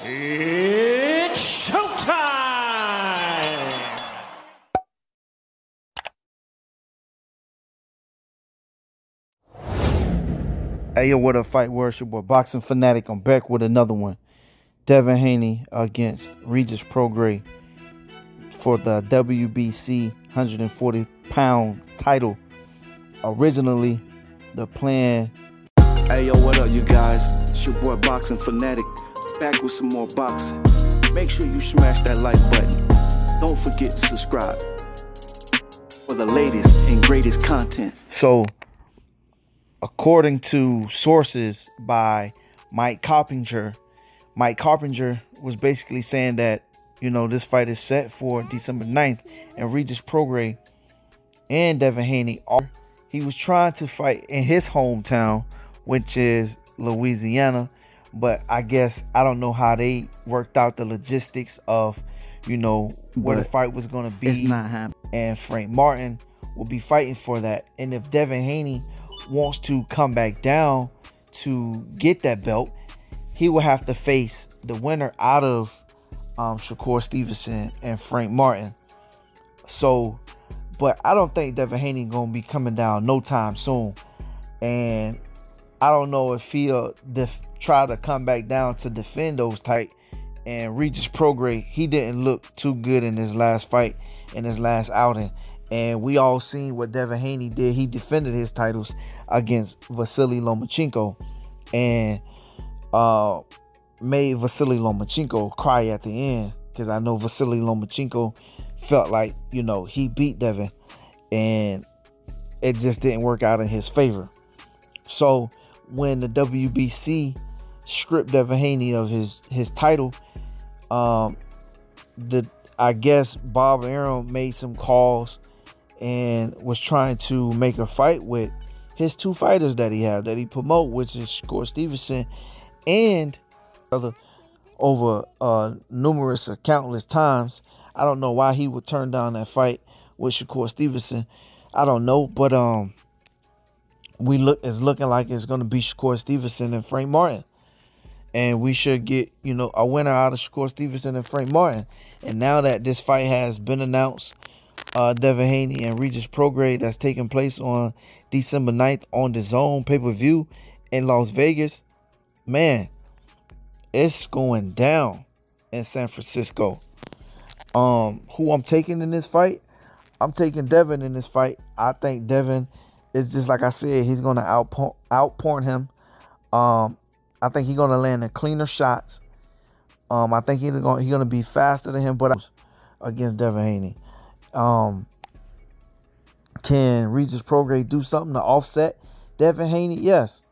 It's showtime! Hey, yo, what up, fight worship boy, boxing fanatic? I'm back with another one. Devin Haney against Regis Prograis for the WBC 140 pound title. Originally, the plan. Hey, yo, what up, you guys? It's your boy Boxing Fanatic, back with some more boxing. Make sure you smash that like button. Don't forget to subscribe for the latest and greatest content. So, according to sources by Mike Coppinger, Mike Coppinger was basically saying that, you know, this fight is set for December 9th, and Regis Prograis and Devin Haney are. He was trying to fight in his hometown, which is Louisiana, but I guess I don't know how they worked out the logistics of, you know, where the fight was going to be It's not happening. and Frank Martin will be fighting for that. And if Devin Haney wants to come back down to get that belt, he will have to face the winner out of um, Shakur Stevenson and Frank Martin. So, but I don't think Devin Haney gonna be coming down no time soon, and I don't know if he'll def- try to come back down to defend those tight. And Regis Prograis, he didn't look too good in his last fight, in his last outing. And we all seen what Devin Haney did. He defended his titles against Vasily Lomachenko and uh, made Vasily Lomachenko cry at the end. Because I know Vasily Lomachenko felt like, you know, he beat Devin and it just didn't work out in his favor. So when the WBC stripped Devin Haney of his his title, um, the I guess Bob Arum made some calls and was trying to make a fight with his two fighters that he had that he promote, which is Shakur Stevenson and other over uh, numerous or countless times. I don't know why he would turn down that fight with Shakur Stevenson. I don't know, but um, we look it's looking like it's gonna be Shakur Stevenson and Frank Martin. And we should get, you know, a winner out of Shakur Stevenson and Frank Martin. And now that this fight has been announced, uh, Devin Haney and Regis Prograis that's taking place on December 9th on DAZN pay-per-view in Las Vegas, man, it's going down in San Francisco. Um, who I'm taking in this fight? I'm taking Devin in this fight. I think Devin is just like I said, he's gonna outpo- outporn him. Um, I think he's gonna land the cleaner shots. Um, I think he's gonna he's gonna be faster than him, but against Devin Haney. Um, can Regis Prograis do something to offset Devin Haney? Yes.